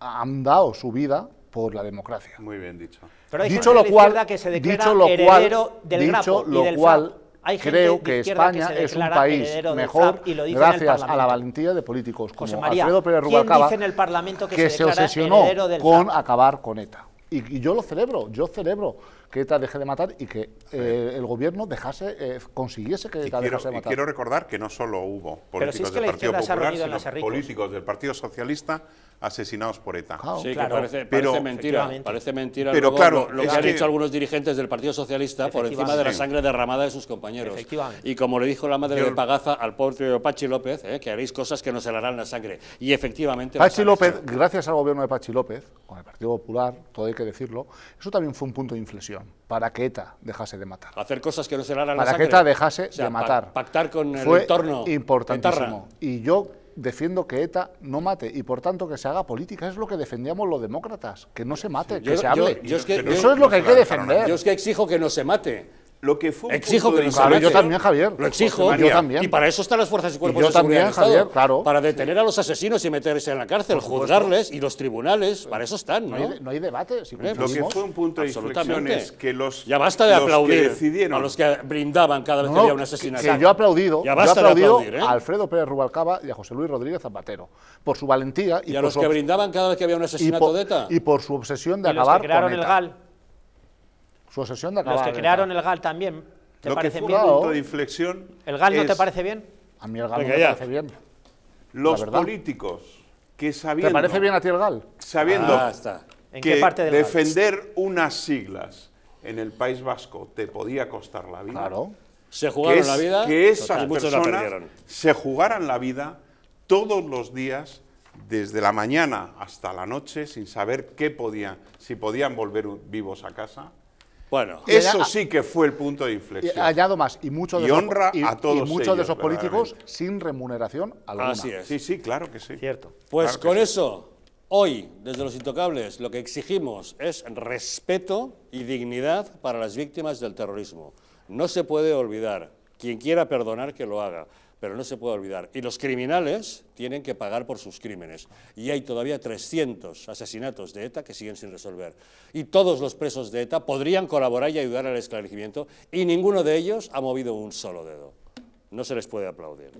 han dado su vida por la democracia. Muy bien dicho. Pero hay dicho gente lo cual, que se declara dicho lo cual, heredero del dicho grapo lo y del cual, FRAP. Hay creo que España se es un país mejor y lo gracias a la valentía de políticos como José María, Alfredo Pérez ¿quién Rubalcaba, dice en el Parlamento que que se se obsesionó del con acabar con ETA. Y, y yo lo celebro, yo celebro que ETA deje de matar y que eh, el gobierno dejase, eh, consiguiese que Y ETA quiero, dejase de y matar. quiero recordar que no solo hubo Pero si políticos es que del Partido Popular, sino políticos del Partido Socialista asesinados por ETA. Claro. Sí, claro. que parece, Pero- parece mentira, Efectivamente. parece mentira Pero luego claro, lo, lo que han que- dicho algunos dirigentes del Partido Socialista por encima de la sangre derramada de sus compañeros. Y como le dijo la madre Yo- de Pagaza al pobre Pachi López, eh, que haréis cosas que no se le harán la sangre. Y efectivamente... Pachi López, hecho. gracias al gobierno de Pachi López, con el Partido Popular, todo hay que decirlo, eso también fue un punto de inflexión para que ETA dejase de matar. Hacer cosas que no se le harán la Para que. ETA dejase O sea, de pa- matar. pactar con el Fue entorno. importantísimo. etarra. Y yo defiendo que ETA no mate y por tanto que se haga política. Es lo que defendíamos los demócratas, que no se mate, Yo- que se hable. yo es que- Pero Eso es lo que hay que defender. Yo es que exijo que no se mate. Lo que fue un Exijo punto que de Claro, mate. yo también, Javier. Lo exijo. Yo también. Y para eso están las fuerzas y cuerpos yo de seguridad también, del Estado. Javier, claro. Para detener a los asesinos y meterse en la cárcel, juzgarles y los tribunales, para eso están, No, ¿no? hay, de- no hay debate. Si Lo que Lo que fue un punto de inflexión es que los Ya basta de que aplaudir decidieron a los que brindaban cada vez No, que había un que- asesinato. que yo he aplaudido, Ya yo he basta de aplaudido aplaudir, ¿eh? a Alfredo Pérez Rubalcaba y a José Luis Rodríguez Zapatero por su valentía y, Y a por los su, que brindaban cada vez que había un y asesinato por- de ETA. y por su obsesión de Y los acabar que crearon con el ETA. Su obsesión de acabar los que crearon el GAL también, ¿te lo que parecen fue bien? un Claro. punto de inflexión ¿El GAL no te parece bien? A mí el GAL Venga, no me ya. parece bien. los políticos que ¿Te sabiendo parece bien a ti el GAL? sabiendo Ah, está. ¿En que qué parte del GAL? defender unas siglas en el País Vasco te podía costar la vida. Claro. Se jugaron es- la vida que esas personas se jugaran la vida todos los días, desde la mañana hasta la noche, sin saber qué podían, si podían volver vivos a casa. Bueno, Eso sí que fue el punto de Y inflexión. añado más, y muchos de Y esos, honra y- a todos y muchos de esos políticos sin remuneración alguna. así es. Sí, sí, claro que sí. Cierto. Pues Claro con sí. eso, hoy, desde Los Intocables, lo que exigimos es respeto y dignidad para las víctimas del terrorismo. No se puede olvidar. Quien quiera perdonar, que lo haga. Pero no se puede olvidar. Y los criminales tienen que pagar por sus crímenes. Y hay todavía 300 asesinatos de ETA que siguen sin resolver. Y todos los presos de ETA podrían colaborar y ayudar al esclarecimiento. Y ninguno de ellos ha movido un solo dedo. No se les puede aplaudir.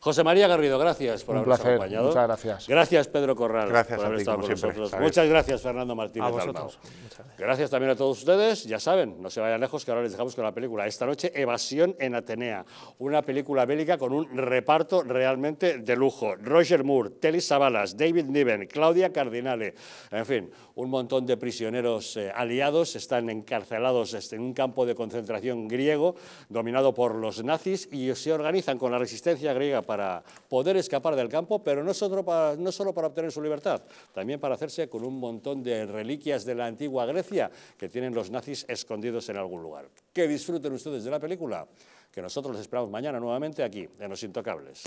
José María Garrido, gracias por Un habernos placer, acompañado. muchas gracias. Gracias, Pedro Corral, Gracias por a haber ti, estado como con siempre, nosotros. Muchas gracias, Fernando Martínez A vosotros. Dalmau. Muchas gracias. Gracias también a todos ustedes. Ya saben, no se vayan lejos, que ahora les dejamos con la película. Esta noche, Evasión en Atenea. Una película bélica con un reparto realmente de lujo. Roger Moore, Telly Savalas, David Niven, Claudia Cardinale. En fin, un montón de prisioneros eh, aliados están encarcelados este, en un campo de concentración griego dominado por los nazis y se organizan con la resistencia griega para poder escapar del campo, pero no solo para, obtener su libertad, también para hacerse con un montón de reliquias de la antigua Grecia que tienen los nazis escondidos en algún lugar. Que disfruten ustedes de la película, que nosotros les esperamos mañana nuevamente aquí, en Los Intocables.